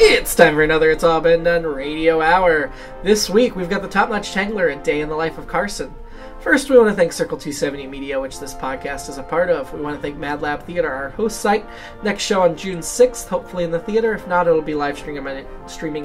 It's time for another It's All Been Done Radio Hour. This week we've got the top notch Tangler, A Day in the Life of Carson. First, we want to thank Circle 270 Media, which this podcast is a part of. We want to thank Mad Lab Theater, our host site. Next show on June 6th, hopefully in the theater. If not, it'll be live streaming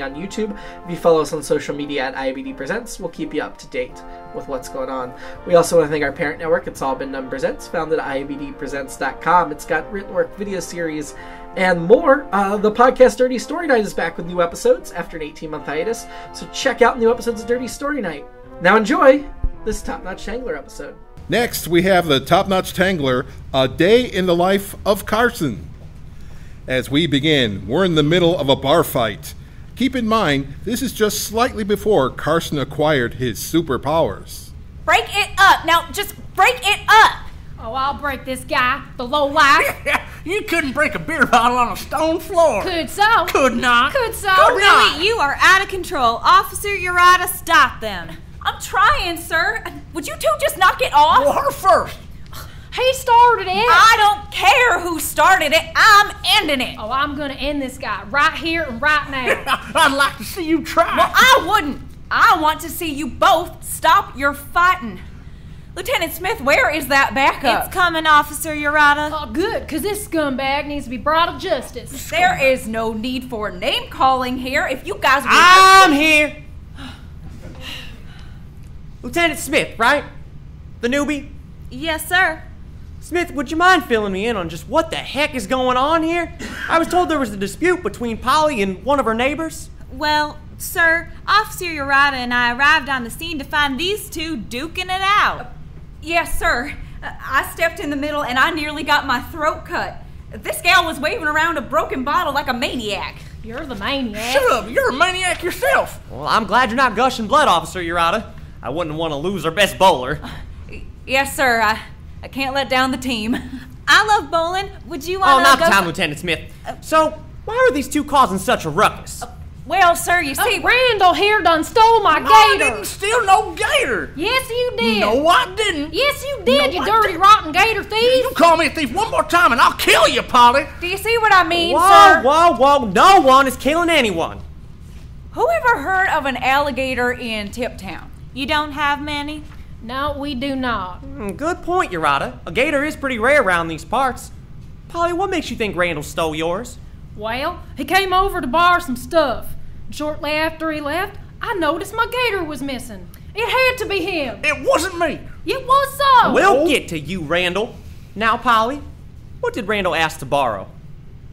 on, YouTube. If you follow us on social media at IABD Presents, we'll keep you up to date with what's going on. We also want to thank our parent network, It's All Been Done Presents, founded at IABDpresents.com. It's got written work, video series, and more. Uh, the podcast Dirty Story Night is back with new episodes after an 18 month hiatus, so check out new episodes of Dirty Story Night. Now enjoy this Top Notch Tangler episode. Next, we have the Top Notch Tangler, A Day in the Life of Carson. As we begin, we're in the middle of a bar fight. Keep in mind, this is just slightly before Carson acquired his superpowers. Break it up! Now, just break it up! Oh, I'll break this guy, the low life. you couldn't break a beer bottle on a stone floor. Could so. Could not. Could so. Oh, really? You are out of control. Officer Uhrata, stop them. I'm trying, sir. Would you two just knock it off? Well, her first. He started it. I don't care who started it. I'm ending it. Oh, I'm gonna end this guy right here and right now. I'd like to see you try. Well, I wouldn't. I want to see you both stop your fighting. Lieutenant Smith, where is that backup? It's coming, Officer Uhrata. Oh, good, because this scumbag needs to be brought to justice. There is no need for name calling here. If you guys would. I'm here! Lieutenant Smith, right? The newbie? Yes, sir. Smith, would you mind filling me in on just what the heck is going on here? I was told there was a dispute between Polly and one of her neighbors. Well, sir, Officer Uhrata and I arrived on the scene to find these two duking it out. Yes, sir. I stepped in the middle and I nearly got my throat cut. This gal was waving around a broken bottle like a maniac. You're the maniac. Shut up! You're a maniac yourself. Well, I'm glad you're not gushing blood, Officer Uhrata. I wouldn't want to lose our best bowler. Uh, yes, sir. I, I can't let down the team. I love bowling. Would you want to Oh, not go? time, Lieutenant Smith. Uh, so, why are these two causing such a ruckus? Uh, well, sir, you see, Oh, Randall here done stole my No, I didn't steal no gator. Yes, you did. No, I didn't. Yes, you did, No, you I dirty, didn't. rotten gator thief. You call me a thief one more time and I'll kill you, Polly. do you see what I mean, whoa, sir? whoa, whoa. No one is killing anyone. Who ever heard of an alligator in Tip Town? You don't have many? No, we do not. Hmm, Good point, Uhrata. A gator is pretty rare around these parts. Polly, what makes you think Randall stole yours? Well, he came over to borrow some stuff. Shortly after he left, I noticed my gator was missing. It had to be him. It wasn't me. It was so. We'll get to you, Randall. Now, Polly, what did Randall ask to borrow?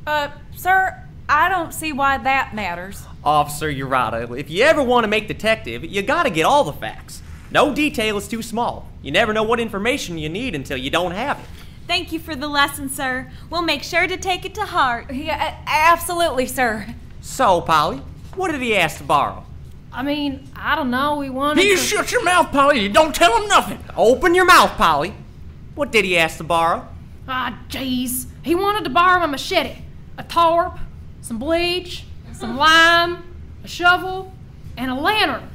Uh, sir, I don't see why that matters. Officer Uhrata, if you ever want to make detective, you gotta get all the facts. No detail is too small. You never know what information you need until you don't have it. Thank you for the lesson, sir. We'll make sure to take it to heart. Yeah, absolutely, sir. So, Polly, what did he ask to borrow? I mean, I don't know. We wanted You to. shut your mouth, Polly. You don't tell him nothing. Open your mouth, Polly. What did he ask to borrow? Ah, jeez. He wanted to borrow a machete, a tarp, some bleach, some lime, a shovel, and a lantern.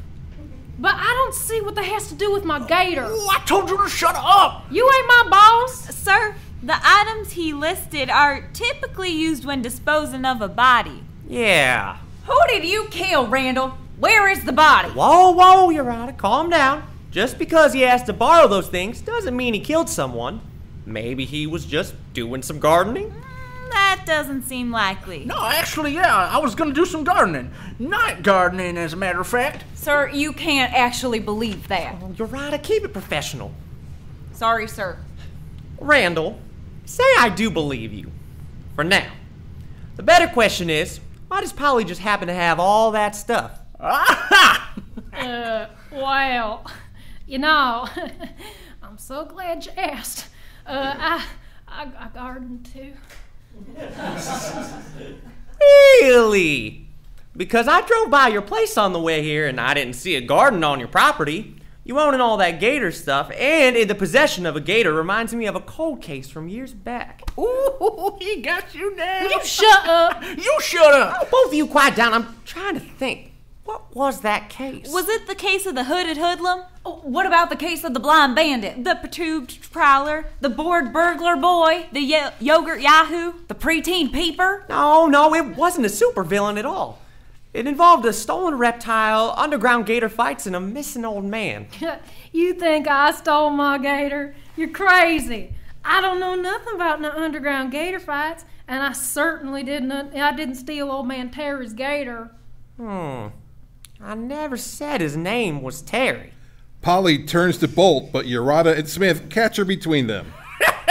But I don't see what that has to do with my gator. Oh, I told you to shut up. You ain't my boss. Sir, the items he listed are typically used when disposing of a body. Yeah. Who did you kill, Randall? Where is the body? Whoa, whoa, Uhrata, calm down. Just because he asked to borrow those things doesn't mean he killed someone. Maybe he was just doing some gardening. That doesn't seem likely. No, actually, yeah, I was gonna do some gardening. Night gardening, as a matter of fact. Sir, you can't actually believe that. Oh, I keep it professional. Sorry, sir. Randall, say I do believe you. For now. The better question is, why does Polly just happen to have all that stuff? Uh, well, you know, I'm so glad you asked. Uh, I, I, I garden too. Really? Because I drove by your place on the way here and I didn't see a garden on your property. You owning all that gator stuff and in the possession of a gator reminds me of a cold case from years back. Ooh, he got you now. You shut up. You shut up. Oh, both of you quiet down. I'm trying to think. What was that case? Was it the case of the hooded hoodlum? Oh, What about the case of the blind bandit? The perturbed prowler? The bored burglar boy? The yo- yogurt yahoo? The preteen peeper? No, no, it wasn't a supervillain at all. It involved a stolen reptile, underground gator fights, and a missing old man. you think I stole my gator? You're crazy. I don't know nothing about no underground gator fights, and I certainly didn't. I didn't steal old man Terry's gator. Hmm. I never said his name was Terry. Polly turns to bolt, but Uhrata and Smith catch her between them.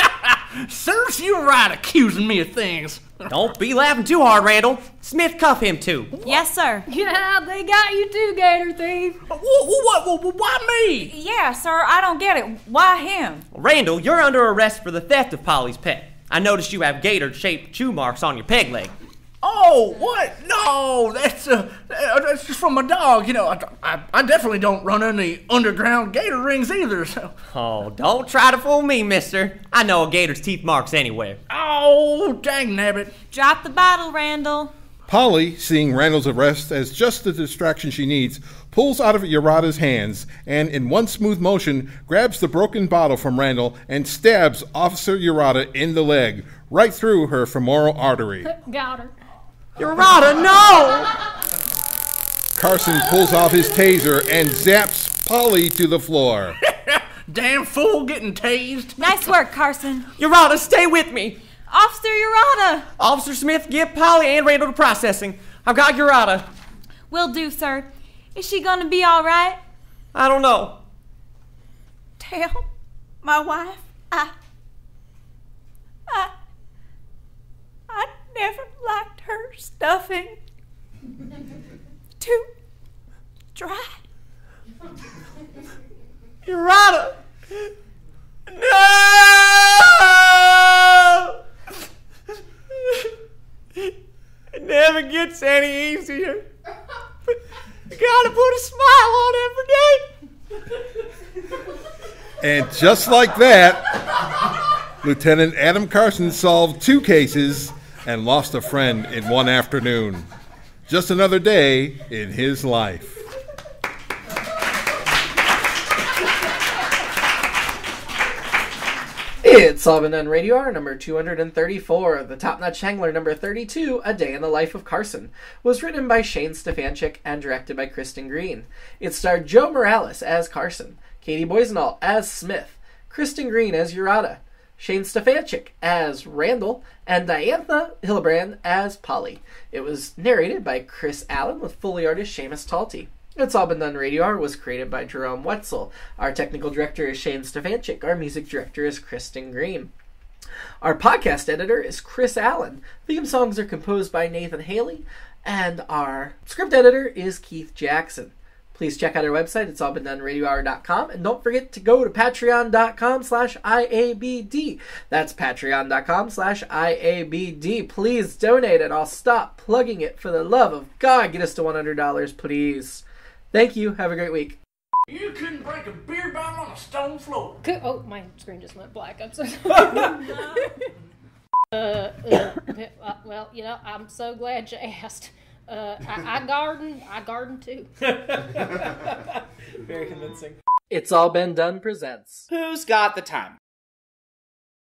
Serves you right accusing me of things. Don't be laughing too hard, Randall. Smith, cuff him too. Yes, sir. Yeah, they got you too, gator thief. What, what, what, what, why me? Yeah, sir, I don't get it. Why him? Randall, you're under arrest for the theft of Polly's pet. I noticed you have gator-shaped chew marks on your peg leg. Oh, what? No, that's uh, uh, that's just from my dog. You know, I, I, I definitely don't run any underground gator rings either. So, Oh, don't try to fool me, mister. I know a gator's teeth marks anywhere. oh, dang nabbit. Drop the bottle, Randall. Polly, seeing Randall's arrest as just the distraction she needs, pulls out of Uhrata's hands and, in one smooth motion, grabs the broken bottle from Randall and stabs Officer Uhrata in the leg, right through her femoral artery. Got her. Uhrata, no! Carson pulls off his taser and zaps Polly to the floor. Damn fool getting tased. Nice work, Carson. Uhrata, stay with me. Officer Uhrata. Officer Smith, get Polly and Randall to processing. I've got Uhrata. Will do, sir. Is she gonna be all right? I don't know. Tell my wife I. I. I never liked her stuffing. Too dry. Uhrata! No! It never gets any easier. But you gotta put a smile on every day. And just like that, Lieutenant Adam Carson solved two cases and lost a friend in one afternoon. Just another day in his life. It's all been done Radio Hour number 234. The Top Notch Tangler number 32, A Day in the Life of Carson, was written by Shane Stefanchik and directed by Kristin Green. It starred Joe Morales as Carson, Katie Boissoneault as Smith, Kristin Green as Uhrata, Shane Stefanchik as Randall, and Diantha Hillebrand as Polly. It was narrated by Chris Allen with Foley artist Seamus Talty. It's All Been Done Radio Hour was created by Jerome Wetzel. Our technical director is Shane Stefanchik. Our music director is Kristin Green. Our podcast editor is Chris Allen. Theme songs are composed by Nathan Haley. And our script editor is Keith Jackson. Please check out our website. It's allbeendoneradiohour.com. And don't forget to go to patreon.com slash IABD. That's patreon.com slash IABD. Please donate and I'll stop plugging it for the love of God. Get us to $100, please. Thank you. Have a great week. You couldn't break a beer bottle on a stone floor. Co- Oh, my screen just went black. I'm so sorry. uh, uh, uh, well, you know, I'm so glad you asked. Uh, I, I garden. I garden too. Very convincing. It's All Been Done presents. Who's got the time?